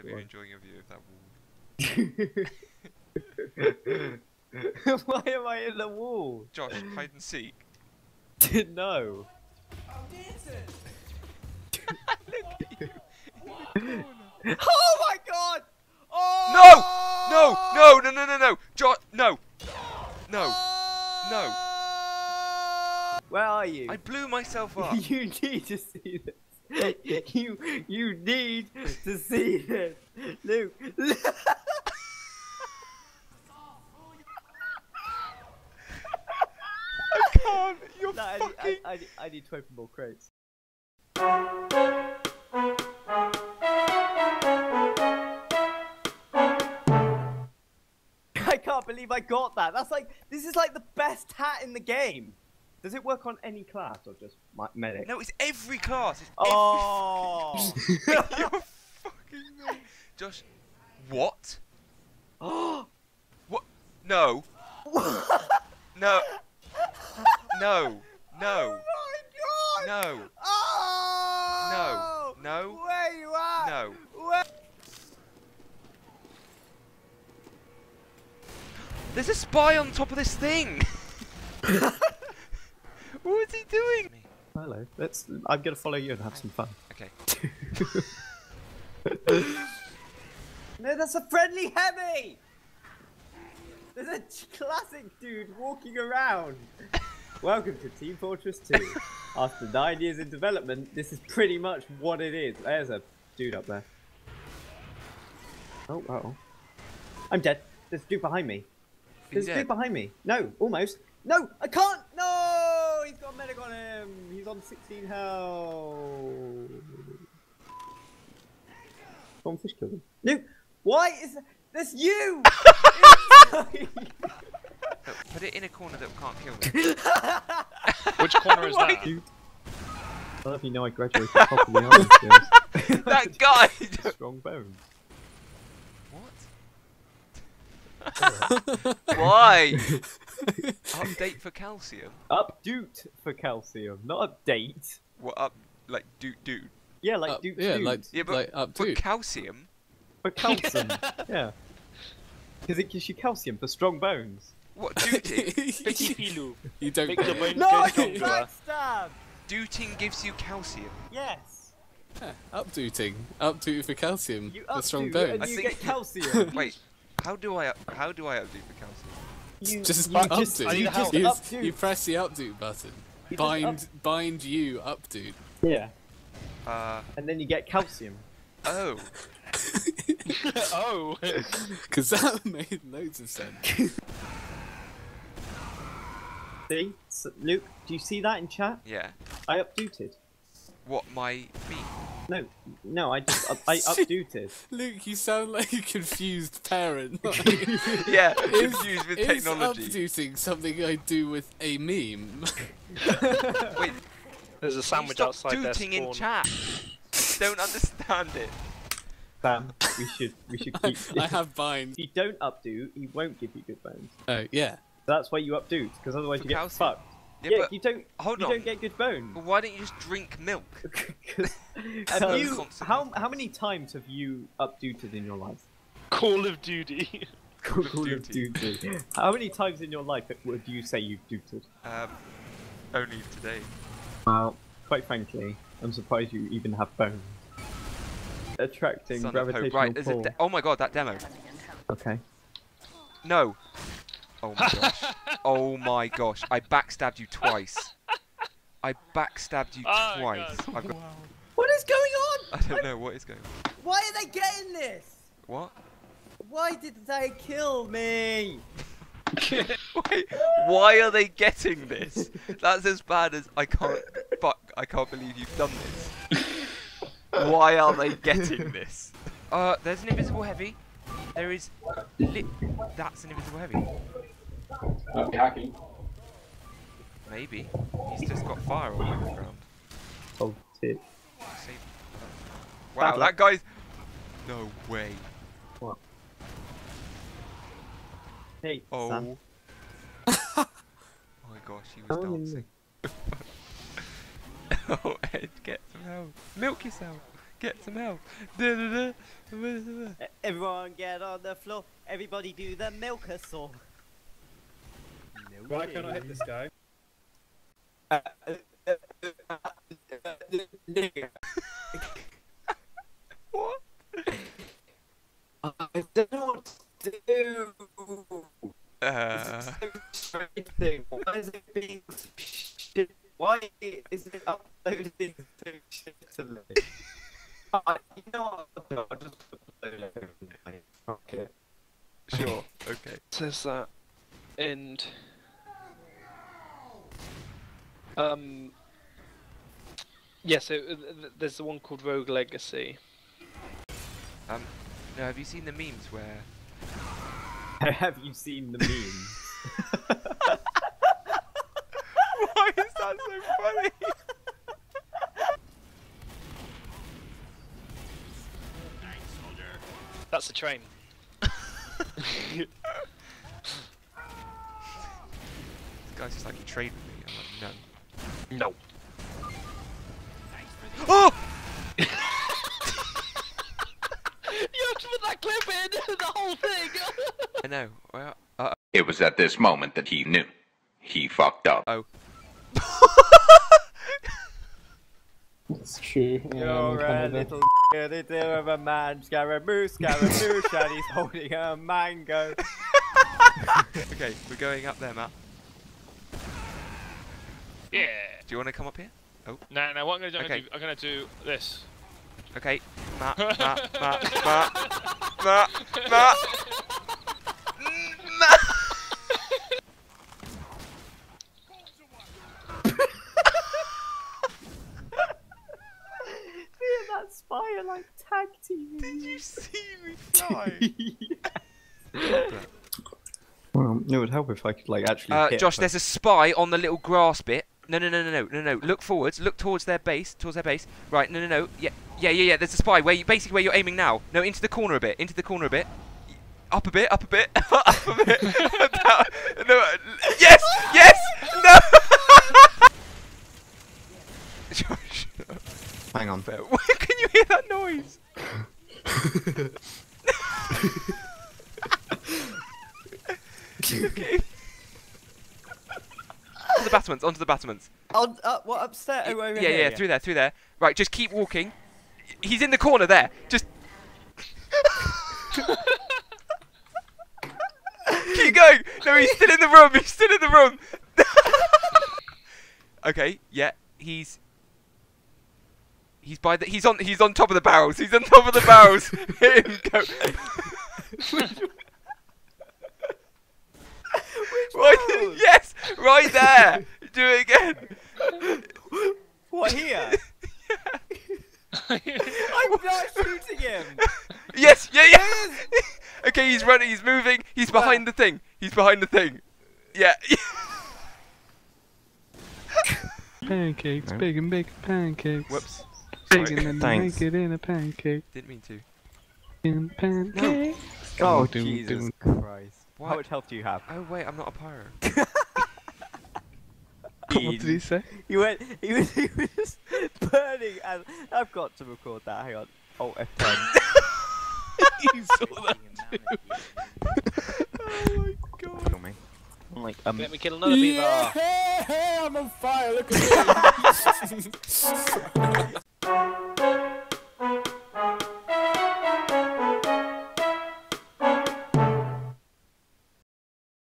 hope you're enjoying your view of that wall. Why am I in the wall? Josh, hide and seek. no. Oh my god! Oh! No! No! No! No! No! No! Josh! No! No! No! Where are you? I blew myself up. you need to see this. You you need to see this, Luke. I can't. You're No, I, need, fucking. I, I, need- I need to open more crates. I can't believe I got that. That's like this is like the best hat in the game. Does it work on any class or just my medic? No, it's every class. It's Oh. every... Fucking. no. Josh. What? Oh. What? No. No. No. No. Oh my god! No. Oh! No. Where you at? No. Where? There's a spy on top of this thing. what is he doing? Hello. Let's. I'm gonna follow you and have some fun. Okay. No, that's a friendly heavy. There's a classic dude walking around. Welcome to Team Fortress 2. After nine years in development, this is pretty much what it is. There's a dude up there. Oh, oh. I'm dead. There's a dude behind me. There's a dude behind me. No, almost. No, I can't. No, he's got a medic on him. He's on 16 health. Go on, fish kill him. Luke, why is this you. Put it in a corner that can't kill them. Which corner is Why- that? Dude. I don't know if you know I graduated top of the army skills. that guy. Strong bones. what? Why? Update for calcium. Updute for calcium, not update. What up? Like dude, dude. Yeah, like Up- Duke yeah, Dude. like Yeah, but like up for to. calcium. For calcium. yeah. Because it gives you calcium for strong bones. What duting? Petit pilou. you don't Make get the it. brain No, I get got duting gives you calcium. Yes! Yeah, updooting. Updoot for calcium. You for strong bones. and I you think- get calcium. Wait, how do I up, how do I update for calcium? You just you updo. just, I need you help. just you, updo. you press the updo button. You just Bind bind you updo. Yeah. Uh And then you get calcium. oh. oh. Because that made loads of sense. See? S Luke, do you see that in chat? Yeah. I updooted. What my me? No, no, I just up, I updooted. Luke, you sound like a confused parent. Yeah, Is- confused with is technology. updooting something I do with a meme? Wait, There's a sandwich stop outside their dooting in spawn. chat. Don't understand it. Sam, we should we should keep. I have bind. If you don't updo, he won't give you good bones. Oh yeah. So that's why you updo, because otherwise For you get calcium. fucked. Yeah, Yeah, but you don't. hold you on. don't get good bones. But why don't you just drink milk? have you? How how many times have you updooted in your life? Call of Duty. Call of of Duty. How many times in your life would you say you've dooted? Um, only today. Well, quite frankly, I'm surprised you even have bones. Attracting Son gravitational Right, there's a pull. de- oh my god, that demo. okay. No. Oh my gosh. oh my gosh. I backstabbed you twice. I backstabbed you Oh, twice. God. I've got, What is going on? I don't know what is going on. Why are they getting this? What? Why did they kill me? Wait, why are they getting this? That's as bad as I can't. Fuck! I can't believe you've done this. Why are they getting this? Uh, there's an invisible heavy. There is. Li- that's an invisible heavy. That'd be hacking. Maybe. He's just got fire all over the ground. Oh, tit. Save- Wow, Bad that guy's. No way. What? Hey, Oh. Oh my gosh, he was Oh, dancing. oh, Ed, get some help. Milk yourself. Get some help. Everyone get on the floor. Everybody do the milker saw. Why can't I hit this guy? What? I don't know what to do. Uh, Everything. Why is it being shit? Why is it uploaded so shittily? Uh, you know what? I'll just upload it. Okay. sure. Okay. says that end. Um. Yeah, so uh, th- there's the one called Rogue Legacy. Um, no, have you seen the memes where? Have you seen the memes? Why is that so funny? That's the train. This guy's just like, you trade with me. I'm like, no. No. Oh! you have to put that clip in the whole thing. I know. Well, uh, It was at this moment that he knew. He fucked up. oh. It's true. Yeah, You're a kind of little little of a man, Scaramouche, Scaramouche, and he's holding a mango. okay, we're going up there, Matt. yeah. Do you want to come up here? Oh. No, no. What I'm gonna do? Okay. do, I'm gonna do this. Okay, Matt, Matt, Matt, Matt, Matt, Matt, Matt. Me and that spy are like tag teaming. Did you see me fly? Well, it would help if I could like actually. Uh, Josh, them. there's a spy on the little grass bit. No, no, no, no, no, no, no. Look forwards. Look towards their base. Towards their base. Right. No, no, no. Yeah, yeah, yeah, yeah. There's a spy. Where you basically where you're aiming now. No, into the corner a bit. Into the corner a bit. Up a bit. Up a bit. up a bit. Down. no. Yes. Yes. No. Josh. Hang on. Where can you hear that noise? Okay. Onto the battlements, onto the battlements. On, uh, what upstairs? Oh, over yeah, here, yeah, through there, through there. Right, just keep walking. He's in the corner there. Just keep going. No, he's still in the room. He's still in the room. okay, yeah, he's he's by the he's on he's on top of the barrels. He's on top of the barrels. Hit him, go. Right, barrels? yes, right there. Do it again. What here? I'm not shooting him. Yes, yeah, yeah. okay, he's running, he's moving, he's behind the thing. He's behind the thing. Yeah. Pancakes, big and big pancakes. Whoops. Big Sorry. and then Thanks. make it in a pancake. Didn't mean to. In pancake. Oh, Doom, Jesus doom. Christ. How What? much health do you have? Oh wait, I'm not a pyro. What did he say? He went. He was. He was burning, and I've got to record that. Hang on. Oh, F10. you saw that. too. oh my god. Kill me. I'm like um. Let me kill another beaver. Yeah, I'm on fire. Look at me.